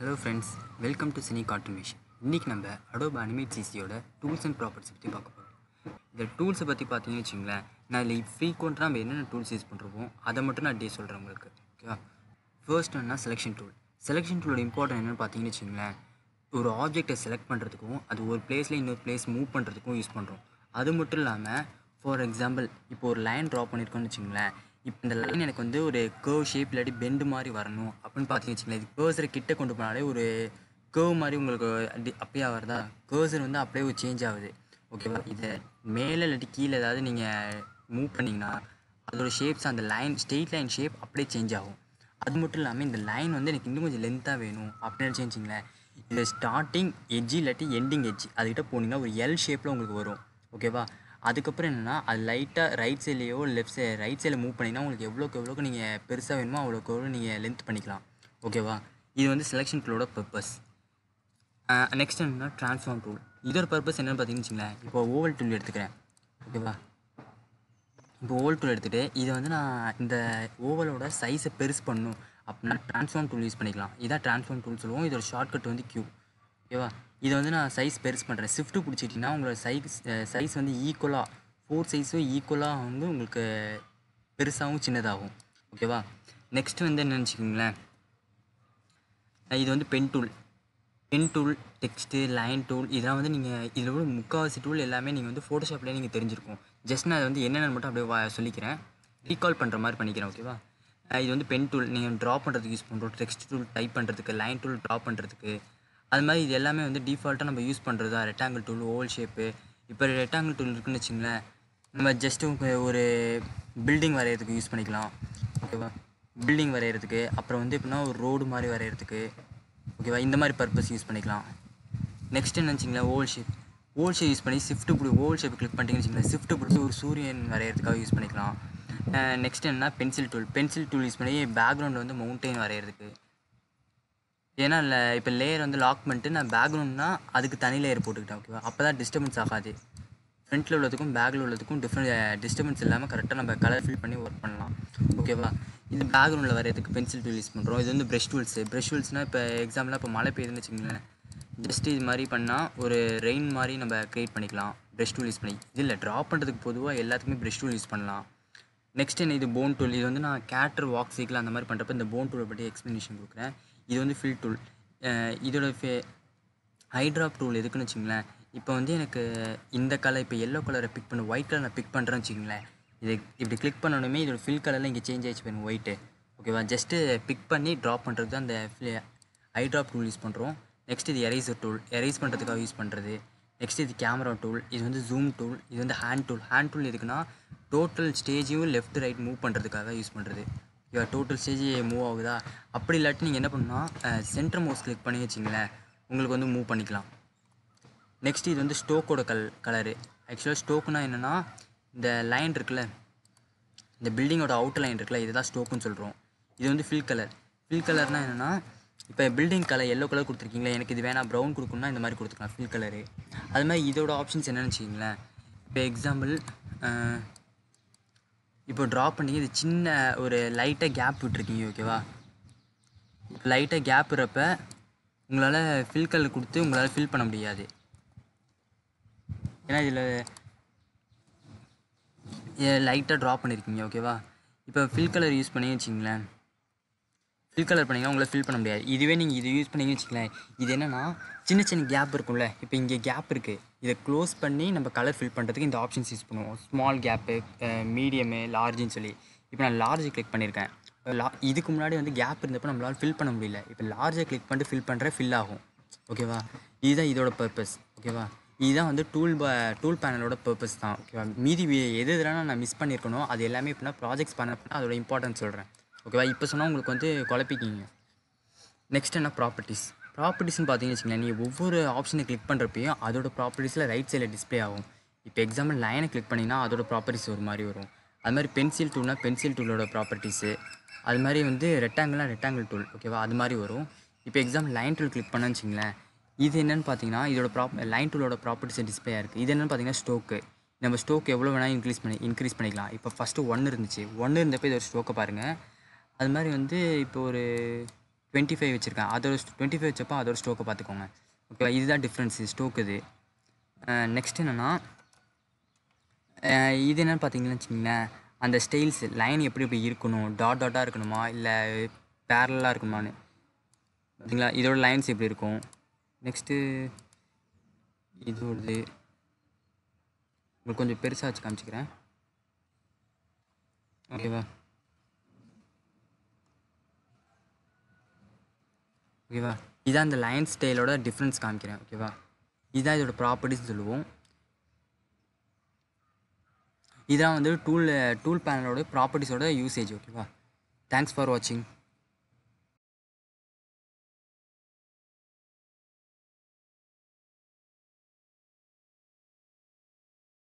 Hello friends welcome to Cine Cartoonation இன்றைக்கி நம்ம Adobe Animate சிசியோட டூல்ஸ் அண்ட் ப்ராப்பர்ட்ஸ் பற்றி பார்க்க போகிறோம் இந்த டூல்ஸை பற்றி பார்த்தீங்கன்னு வச்சுங்களேன் நான் இதில் ஃப்ரீக்வெண்ட்டாக நம்ம என்னென்ன டூல்ஸ் யூஸ் பண்ணுறோமோ அதை மட்டும் நான் டே சொல்கிறேன் உங்களுக்கு. ஓகேவா ஃபர்ஸ்ட் என்ன செலெக்ஷன் டூல் செலெக்ஷன் டூலோட இம்பார்ட்டன் என்னென்னு பார்த்தீங்கன்னு வச்சுங்களேன் ஒரு ஆப்ஜெக்டை செலக்ட் பண்ணுறதுக்கும் அது ஒரு பிளேஸில் இன்னொரு பிளேஸ் மூவ் பண்ணுறதுக்கும் யூஸ் பண்ணுறோம் அது மட்டும் இல்லாமல் ஃபார் எக்ஸாம்பிள் இப்போ ஒரு லைன் ட்ரா பண்ணியிருக்கோன்னு வச்சுங்களேன் இப்போ இந்த லைன் எனக்கு வந்து ஒரு கேர்வ் ஷேப் இல்லாட்டி பெண்டு மாதிரி வரணும் அப்படின்னு பார்த்தீங்கன்னு வச்சுக்கோங்களேன். இது கேர்சரை கிட்ட கொண்டு போனாலே ஒரு கேர்வ் மாதிரி உங்களுக்கு அப்படி அப்படியே ஆகிறதா கேர்சர் வந்து அப்படியே ஒரு சேஞ்ச் ஆகுது. ஓகேவா இதை மேலே இல்லாட்டி கீழே ஏதாவது நீங்கள் மூவ் பண்ணிங்கன்னா அதோட ஷேப்ஸ் அந்த லைன் ஸ்ட்ரெயிட் லைன் ஷேப் அப்படியே சேஞ்ச் ஆகும். அது மட்டும் இல்லாமல் இந்த லைன் வந்து எனக்கு இன்னும் கொஞ்சம் லென்த்தாக வேணும் அப்படின்னு நினச்சிங்களேன் இது ஸ்டார்டிங் எட்ஜி இல்லாட்டி எண்டிங் எட்ஜ் அதுக்கிட்ட போனீங்கன்னா ஒரு எல் ஷேப்பில் உங்களுக்கு வரும். ஓகேவா அதுக்கப்புறம் என்னென்னா அது லைட்டாக ரைட் சைட்லேயோ லெஃப்ட் சைட் ரைட் சைடில் மூவ் பண்ணிங்கன்னா உங்களுக்கு எவ்வளோக்கு எவ்வளோக்கு நீங்கள் பெருசாக வேணுமோ அவ்வளோக்கு எவ்வளோ நீங்கள் லென்த் பண்ணிக்கலாம். ஓகேவா இது வந்து செலெக்ஷன் டூலோட பர்பஸ் நெக்ஸ்ட் என்னன்னா ட்ரான்ஸ்ஃபார்ம் டூல் இதோட பர்பஸ் என்னென்னு பார்த்தீங்கன்னு இப்போ ஓவல் டூல் எடுத்துக்கிறேன். ஓகேவா இப்போ ஓவல் டூல் எடுத்துகிட்டு இதை வந்து நான் இந்த ஓவலோட சைஸை பெருசு பண்ணணும். அப்படின்னா ட்ரான்ஸ்ஃபார்ம் டூல் யூஸ் பண்ணிக்கலாம். இதான் ட்ரான்ஸ்ஃபார்ம் டூல் சொல்லுவோம். இதோட ஷார்ட்கட் வந்து க்யூ ஓகேவா? இதை வந்து நான் சைஸ் பெருசு பண்ணுறேன் ஷிஃப்ட்டு பிடிச்சிட்டிங்கன்னா உங்களோட சைஸ் சைஸ் வந்து ஈக்குவலாக ஃபோர் சைஸும் ஈக்குவலாக வந்து உங்களுக்கு பெருசாகவும் சின்னதாகும். ஓகேவா? நெக்ஸ்ட் வந்து என்ன நினச்சிக்கிங்களேன் இது வந்து pen tool pen tool text line tool இதெல்லாம் வந்து நீங்கள் இதில் உள்ள முக்கால்வாசி டூல் எல்லாமே நீங்கள் வந்து ஃபோட்டோஷாப்லேயே நீங்கள் தெரிஞ்சிருக்கும். ஜஸ்ட் நான் அதை வந்து என்னென்னு மட்டும் அப்படியே வா- சொல்லிக்கிறேன். ரீகால் பண்ணுற மாதிரி பண்ணிக்கிறேன் ஓகேவா? இது வந்து பென் டூல் நீங்கள் ட்ரா பண்ணுறதுக்கு யூஸ் பண்ணுறோம் டெக்ஸ்ட் டூல் டைப் பண்ணுறதுக்கு லைன் டூல் ட்ரா பண்ணுறதுக்கு அது மாதிரி இது எல்லாமே வந்து டிஃபால்ட்டாக நம்ம யூஸ் பண்ணுறது தான். ரெக்டாங்கிள் டூல் ஓவல் ஷேப்பு இப்போ ரெக்டாங்கிள் டூல் இருக்குன்னு வச்சுங்களேன். நம்ம ஜஸ்ட்டு ஒரு பில்டிங் வரைகிறதுக்கு யூஸ் பண்ணிக்கலாம். ஓகேவா பில்டிங் வரைகிறதுக்கு அப்புறம் வந்து எப்படின்னா ஒரு ரோடு மாதிரி வரைகிறதுக்கு ஓகேவா இந்த மாதிரி பர்பஸ் யூஸ் பண்ணிக்கலாம். நெக்ஸ்ட் என்ன வச்சிங்களேன்? Oval shape oval shape use பண்ணி ஷிஃப்ட் பிடி ஓல் ஷேப் கிளிக் பண்ணிட்டீங்கன்னு வச்சுக்கோங்களேன் ஷிஃப்ட் பிடிச்சி ஒரு சூரியன் வரைகிறதுக்காக யூஸ் பண்ணிக்கலாம். நெக்ஸ்ட் என்ன pencil tool pencil tool use பண்ணி பேக்ரவுண்டில் வந்து மவுண்டெயின் வரைகிறதுக்கு ஏன்னா இல்லை இப்போ லேயர் வந்து லாக் பண்ணிட்டு நான் பேக்ரவுண்ட்னா அதுக்கு தனி லேயர் போட்டுக்கிட்டேன் ஓகேவா அப்போ தான் டிஸ்டர்பன்ஸ் ஆகாது. ஃப்ரண்ட்டில் உள்ளதுக்கும் பேக்கில் உள்ளதுக்கும் டிஃப்ரெண்ட் டிஸ்டர்பன்ஸ் இல்லாமல் கரெக்டாக நம்ம கலர் ஃபில் பண்ணி ஒர்க் பண்ணலாம் ஓகேவா இது பேக்ரவுண்டில் வரையறதுக்கு பென்சில் டூல் யூஸ் பண்ணுறோம் இது வந்து ப்ரெஷ் டூல்ஸு ப்ரெஷ் டூல்ஸ்னால் இப்போ எக்ஸாம்பிளாக இப்போ மழை பெய்யுதுன்னு வச்சுக்கோங்களேன். ஜஸ்ட் இது மாதிரி பண்ணால் ஒரு ரெயின் மாதிரி நம்ம க்ரியேட் பண்ணிக்கலாம். ப்ரெஷ் டூல் யூஸ் பண்ணி. இது இல்லை ட்ரா பண்ணுறதுக்கு பொதுவாக எல்லாத்துக்குமே ப்ரெஷ் டூல் யூஸ் பண்ணலாம். நெக்ஸ்ட் என்ன இது போன் டூல் இது வந்து நான் கேட்டர் வாக் சைக்கிள் அந்த மாதிரி பண்ணுறப்ப இந்த போன் டூலை பற்றி எக்ஸ்ப்ளனேஷன் கொடுக்குறேன். இது வந்து ஃபில் டூல் இதோட ஃபே ஹைட்ராப் டூல் எதுக்குன்னு வச்சுங்களேன் இப்போ வந்து எனக்கு இந்த கலர் இப்போ எல்லோ கலரை பிக் பண்ண ஒயிட் கலர் நான் பிக் பண்ணுறேன்னு வச்சுங்களேன் இது இப்படி கிளிக் பண்ணணுமே இதோட ஃபில் கலரில் இங்கே சேஞ்ச் ஆகிடுச்சு பாருங்க ஒயிட்டு ஓகேவா ஜஸ்ட்டு பிக் பண்ணி ட்ராப் பண்ணுறது தான் அந்த ஹைட்ராப் டூல் யூஸ் பண்ணுறோம் நெக்ஸ்ட் இது எரேசர் டூல் எரேஸ் பண்ணுறதுக்காக யூஸ் பண்ணுறது நெக்ஸ்ட் இது கேமரா டூல் இது வந்து ஜூம் டூல் இது வந்து ஹேண்ட் டூல் ஹேண்ட் டூல் எதுக்குன்னா டோட்டல் ஸ்டேஜையும் லெஃப்ட் ரைட் மூவ் பண்ணுறதுக்காக யூஸ் பண்ணுறது டோட்டல் ஸ்டேஜ் மூவ் ஆகுதா? அப்படி இல்லாட்டி நீங்கள் என்ன பண்ணணும்னா சென்டர் மவுஸ் கிளிக் பண்ணி வச்சிங்களேன். உங்களுக்கு வந்து மூவ் பண்ணிக்கலாம். நெக்ஸ்ட் இது வந்து ஸ்டோக்கோட கல் கலரு ஆக்சுவலாக ஸ்டோக்குனா என்னென்னா இந்த லைன் இருக்குல்ல இந்த பில்டிங்கோட அவுட்டர் லைன் இருக்குல்ல இதுதான் ஸ்டோக்குன்னு சொல்கிறோம் இது வந்து ஃபில் கலர் ஃபில் கலர்னால் என்னென்னா இப்போ பில்டிங் கலர் எல்லோ கலர் கொடுத்துருக்கீங்களா எனக்கு இது வேணாம் ப்ரௌன் கொடுக்கணும்னா இந்த மாதிரி கொடுத்துக்கலாம் ஃபில் கலரு அது மாதிரி இதோட ஆப்ஷன்ஸ் என்னென்னு வச்சுக்கிங்களேன். இப்போ எக்ஸாம்பிள் இப்போ ட்ரா பண்ணி இது சின்ன ஒரு லைட்டாக கேப் விட்டுருக்கீங்க ஓகேவா இப்போ லைட்டாக கேப் இருப்ப உங்களால் ஃபில் கலர் கொடுத்து உங்களால் ஃபில் பண்ண முடியாது. ஏன்னா இதில் லைட்டாக ட்ரா பண்ணியிருக்கீங்க ஓகேவா இப்போ ஃபில் கலர் யூஸ் பண்ணி வச்சிங்களேன் ஃபில் கலர் பண்ணிங்கன்னா உங்களை ஃபில் பண்ண முடியாது. இதுவே நீங்கள் இது யூஸ் பண்ணீங்கன்னு வச்சுங்களேன் இது என்னென்னா சின்ன சின்ன கேப் இருக்கும்ல இப்போ இங்கே கேப் இருக்குது இதை க்ளோஸ் பண்ணி நம்ம கலர் ஃபில் பண்ணுறதுக்கு இந்த ஆப்ஷன்ஸ் யூஸ் பண்ணுவோம். ஸ்மால் கேப்பு மீடியமு லார்ஜுன்னு சொல்லி. இப்போ நான் லார்ஜ் கிளிக் பண்ணியிருக்கேன் லா இதுக்கு முன்னாடி வந்து கேப் இருந்தப்போ நம்மளால் ஃபில் பண்ண முடியல. இப்போ லார்ஜை கிளிக் பண்ணிட்டு ஃபில் பண்ணுற ஃபில் ஆகும். ஓகேவா இதுதான் இதோட பர்பஸ் ஓகேவா இதுதான் வந்து டூல் ப டூல் பேனலோட பர்பஸ் தான். ஓகேவா மீதி எது எதுனா நான் மிஸ் பண்ணியிருக்கணும் அது எல்லாமே இப்போனா ப்ராஜெக்ட்ஸ் பண்ண பண்ண அதோட இம்பார்ட்டன்ஸ் சொல்கிறேன் ஓகேவா இப்போ சொன்னால் உங்களுக்கு வந்து குழப்பிக்கிங்க. நெக்ஸ்ட் என்ன ப்ராப்பர்ட்டிஸ் ப்ராப்பர்ட்டிஸ்னு பார்த்தீங்கன்னு வச்சுக்கோங்களேன் நீங்கள் ஒவ்வொரு ஆப்ஷனை கிளிக் பண்ணுறப்பையும் அதோட ப்ராப்பர்ட்டிஸில் ரைட் சைடில் டிஸ்ப்ளே ஆகும். இப்போ எக்ஸாம்பிள் லைனை கிளிக் பண்ணிங்கன்னா அதோட ப்ராப்பர்ட்டிஸ் ஒரு மாதிரி வரும். அது மாதிரி பென்சில் டூல்னால் பென்சில் டூலோட ப்ராப்பர்ட்டிஸு அது மாதிரி வந்து ரெக்டாங்கிள்னா ரெக்டாங்கிள் டூல் ஓகேவா அது மாதிரி வரும். இப்போ எக்ஸாம்பிள் லைன் டூல் கிளிக் பண்ணேன்னு வச்சிங்களேன் இது என்னென்னு பார்த்தீங்கன்னா இதோட ப்ராப் லைன் டூலோட ப்ராப்பர்ட்டிஸ் டிஸ்பிளே இருக்குது இது என்னென்னு பார்த்தீங்கன்னா ஸ்டோக்கு நம்ம ஸ்டோக் எவ்வளோ வேணால் இன்க்ரீஸ் பண்ணி இன்க்ரீஸ் பண்ணிக்கலாம். இப்போ ஃபஸ்ட்டு ஒன்று இருந்துச்சு. ஒன்று இருந்தப்போ இதோட ஸ்டோக்கை பாருங்கள் அது மாதிரி வந்து இப்போ ஒரு டுவெண்ட்டி ஃபைவ் வச்சுருக்கேன். அதோட டுவெண்ட்டி ஃபைவ் வச்சப்போ அதோட ஸ்டோக்கை பார்த்துக்கோங்க ஓகேவா இதுதான் டிஃப்ரென்ஸ் ஸ்டோக் இது. நெக்ஸ்ட் என்னென்னா இது என்னென்னு பார்த்தீங்கன்னு வச்சிங்களேன் அந்த ஸ்டைல்ஸ் லைன் எப்படி எப்படி இருக்கணும்? டாட் டாட்டாக இருக்கணுமா? இல்லை பேரலாக இருக்கணுமான்னு? பார்த்தீங்களா இதோட லைன்ஸ் எப்படி இருக்கும்? நெக்ஸ்ட்டு இதோடது. உங்களுக்கு கொஞ்சம் பெருசாக வச்சு காமிச்சிக்கிறேன். ஓகேவா ஓகேவா? இதான் இந்த லைன் ஸ்டைலோட டிஃப்ரென்ஸ் காமிக்கிறேன் ஓகேவா? இதுதான் இதோட ப்ராப்பர்ட்டிஸ் சொல்லுவோம். இதான் வந்து டூல் டூல் பேனலோட ப்ராப்பர்ட்டிஸோட யூசேஜ் ஓகேவா? தேங்க்ஸ் ஃபார் வாட்சிங்